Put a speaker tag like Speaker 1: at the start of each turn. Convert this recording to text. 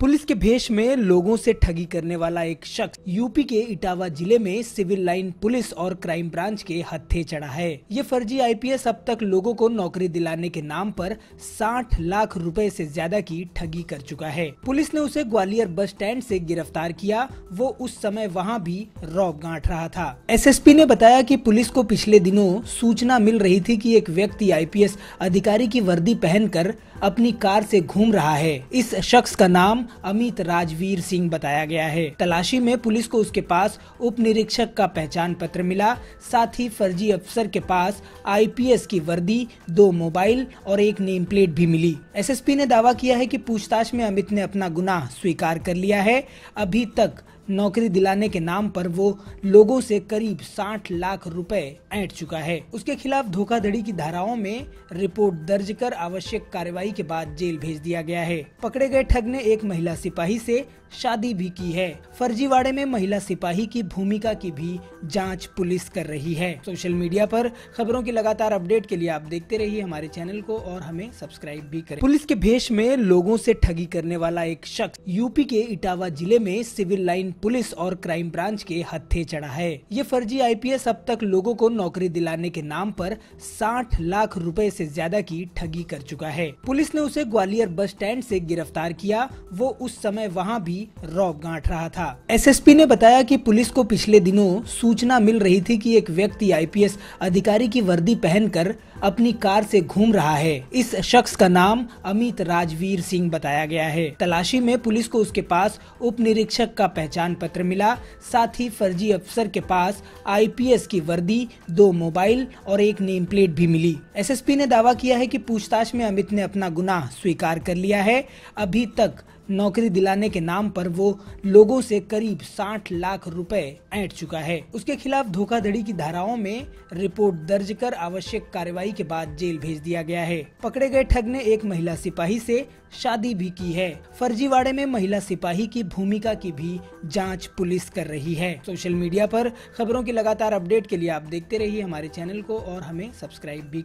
Speaker 1: Police के भेष में लोगों से ठगी करने वाला एक शख्स यूपी के इटावा ज़िले में सिविल लाइन पुलिस और क्राइम ब्रांच के हत्थे चढ़ा है। ये फर्जी आईपीएस अब तक लोगों को नौकरी दिलाने के नाम पर 60 लाख रुपए से ज़्यादा की ठगी कर चुका है। पुलिस ने उसे ग्वालियर बस स्टैंड से गिरफ़्तार किया। वो उस समय वहाँ भी रौब गांठ रहा था। एसएसपी ने बताया की पुलिस को पिछले दिनों सूचना मिल रही थी की एक व्यक्ति आईपीएस अधिकारी की वर्दी पहनकर अपनी कार से घूम रहा है। इस शख्स का नाम अमित राजवीर सिंह बताया गया है। तलाशी में पुलिस को उसके पास उप निरीक्षक का पहचान पत्र मिला। साथ ही फर्जी अफसर के पास आईपीएस की वर्दी, दो मोबाइल और एक नेम प्लेट भी मिली। एसएसपी ने दावा किया है कि पूछताछ में अमित ने अपना गुनाह स्वीकार कर लिया है। अभी तक नौकरी दिलाने के नाम पर वो लोगों से करीब 60 लाख रुपए ऐंठ चुका है। उसके खिलाफ धोखाधड़ी की धाराओं में रिपोर्ट दर्ज कर आवश्यक कार्रवाई के बाद जेल भेज दिया गया है। पकड़े गए ठग ने एक महिला सिपाही से शादी भी की है। फर्जीवाड़े में महिला सिपाही की भूमिका की भी जाँच पुलिस कर रही है। सोशल मीडिया पर खबरों की लगातार अपडेट के लिए आप देखते रहिए हमारे चैनल को और हमें सब्सक्राइब भी करें। पुलिस के भेष में लोगों से ठगी करने वाला एक शख्स यूपी के इटावा ज़िले में सिविल लाइन पुलिस और क्राइम ब्रांच के हत्थे चढ़ा है। ये फर्जी आईपीएस अब तक लोगों को नौकरी दिलाने के नाम पर 60 लाख रुपए से ज़्यादा की ठगी कर चुका है। पुलिस ने उसे ग्वालियर बस स्टैंड से गिरफ़्तार किया। वो उस समय वहाँ भी रौब गांठ रहा था। एसएसपी ने बताया कि पुलिस को पिछले दिनों सूचना मिल रही थी कि एक व्यक्ति आईपीएस अधिकारी की वर्दी पहनकर अपनी कार से घूम रहा है। इस शख्स का नाम अमित राजवीर सिंह बताया गया है। तलाशी में पुलिस को उसके पास उप निरीक्षक का पहचान पत्र मिला। साथ ही फर्जी अफसर के पास आईपीएस की वर्दी, दो मोबाइल और एक नेम प्लेट भी मिली। एसएसपी ने दावा किया है कि पूछताछ में अमित ने अपना गुनाह स्वीकार कर लिया है। अभी तक नौकरी दिलाने के नाम पर वो लोगों से करीब 60 लाख रुपए ऐंठ चुका है। उसके खिलाफ धोखाधड़ी की धाराओं में रिपोर्ट दर्ज कर आवश्यक कार्रवाई के बाद जेल भेज दिया गया है। पकड़े गए ठग ने एक महिला सिपाही से शादी भी की है। फर्जीवाड़े में महिला सिपाही की भूमिका की भी जाँच पुलिस कर रही है। सोशल मीडिया पर खबरों की लगातार अपडेट के लिए आप देखते रहिए हमारे चैनल को और हमें सब्सक्राइब भी